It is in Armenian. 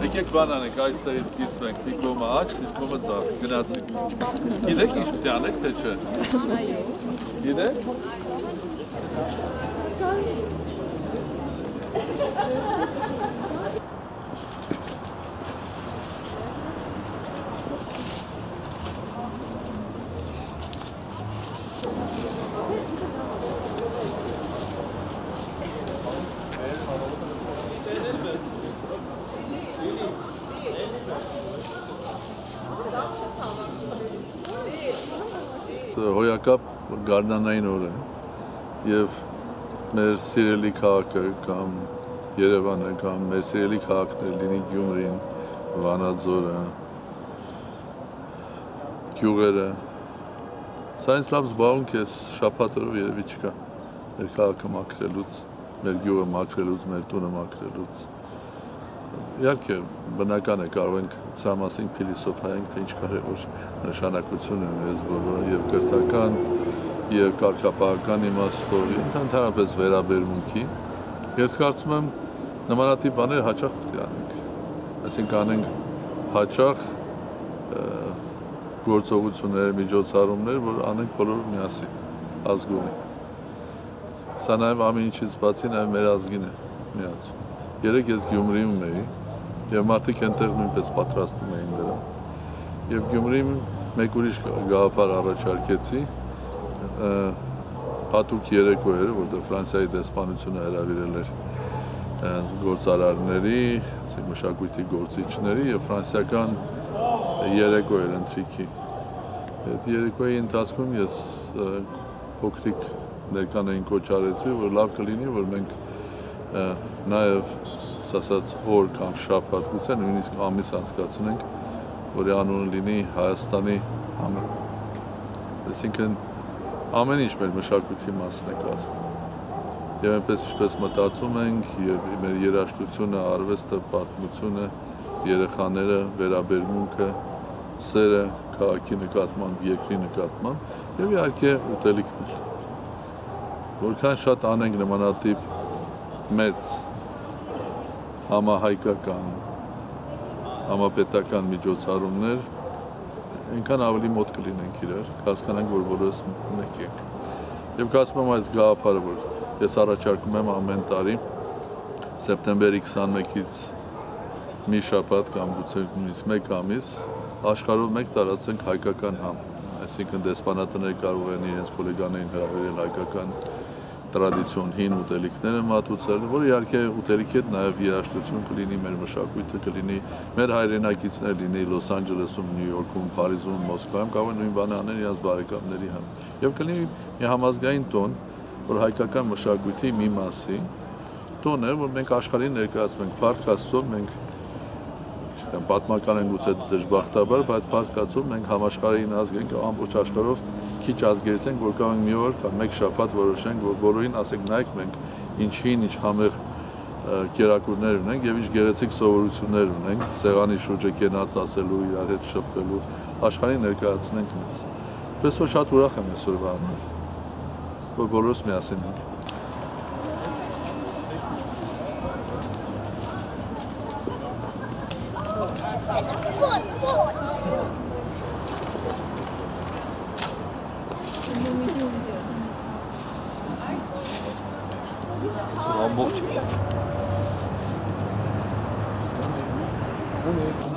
բան անենք, այստեղից կիսվենք, մի կողմը աչ, մի կողմը ձախ, գնացինք։ Գիտեք ինչ պիտի անենք, թե չէ։ Այո։ Գիտեք։ հոյակապ գարնանային օր է եւ մեր սիրելի քաղաքը կամ Երևանը կամ մեր սիրելի քաղաքներ լինի Գյումրին, Վանաձորը, գյուղերը Սա ինձ լավ զբաղունք է շապատորով երևի չկա մեր քաղաքը մաքրելուց, մեր գյուղը մաքրելուց, մեր տունը մաքրելուց Իհարկե բնական է կարող ենք սա մասին փիլիսոփայենք, թե ինչ կարևոր նշանակություն ունի այս բոլորը եւ կրթական եւ կարգապահական իմաստով, ընդհանրապես վերաբերմունքի։ Ես կարծում եմ նմանատիպ բաներ հաճախ պետք է անենք։ Այսինքն անենք հաճախ գործողություններ, միջոցառումներ, որ անենք բոլորը միասին ազգովին։ Սա նաև ամեն ինչից բացի նաև մեր ազգին է միացում։ Երեք ես Գյումրիում էի եւ մարդիկ այնտեղ նույնպես պատրաստում էին դրան։ Եվ Գյումրիում մեկ ուրիշ գաղափար առաջարկեցի հատուկ երեկո էր, որտեղ Ֆրանսիայի դեսպանությունը հրավիրել էր գործարարների, ասենք մշակույթի գործիչների եւ ֆրանսիական երեկո էր ընթրիքի։ Այդ երեկոյի ընթացքում ես փոքրիկ ներկանային կոչ արեցի, որ լավ կլինի, որ մենք նաև ասած օր կամ շաբաթ գուցե նույնիսկ ամիս անցկացնենք, որի անունը լինի Հայաստանի ամը։ Այսինքն ամեն ինչ մեր մշակույթի մասն է կազմում։ Եվ այնպես ինչպես մտածում ենք, եւ մեր երաժշտությունը, արվեստը, պատմությունը, երեխաները, վերաբերմունքը, սերը քաղաքի նկատմամբ, երկրի նկատմամբ եւ իհարկե ուտելիքներ։ Որքան շատ անենք նմանատիպ մեծ համահայկական, համապետական միջոցառումներ, այնքան ավելի մոտ կլինենք իրար, կհասկանանք, որ բոլորս մեկ ենք։ Եվ կասում եմ այս գաղափարը, որ ես առաջարկում եմ ամեն տարի սեպտեմբերի 21-ից մի շաբաթ կամ գուցե նույնիսկ մեկ ամիս աշխարհով մեկ տարածենք հայկական համ։ Այսինքն դեսպանատները կարող են իրենց գոլեգաներին հրավիրել հայկական տրադիցիոն հին ուտելիքները մատուցել, որ իհարկե ուտելիքի հետ նաև երաժշտություն կլինի, մեր մշակույթը կլինի, մեր հայրենակիցներ լինի Լոս Անջելեսում, Նյու Յորքում, Փարիզում, Մոսկվայում, կարող են նույն բանը անել իրենց բարեկամների համ։ Եվ կլինի մի համազգային տոն, որ հայկական մշակույթի մի մասի տոն է, որ մենք աշխարհին ներկայացնում ենք, Փառք Աստծո, մենք չգիտեմ, պատմական են գուցե դժբախտաբար, բայց Աստծո մենք համաշխարհային ազգ ենք, ամբողջ աշխարհով քիչ ազգերից որ կարող ենք մի օր կամ մեկ շաբաթ որոշենք, որ բոլորին ասենք նայեք մենք ինչին, ինչ համեղ կերակուրներ ունենք եւ ինչ գեղեցիկ սովորություններ ունենք, սեղանի շուրջը կենաց ասելու, իրար հետ շփվելու, աշխարհին ներկայացնենք մեզ։ Պես որ շատ ուրախ եմ այսօրվա համար, որ բոլորս միասին ենք։ Thank.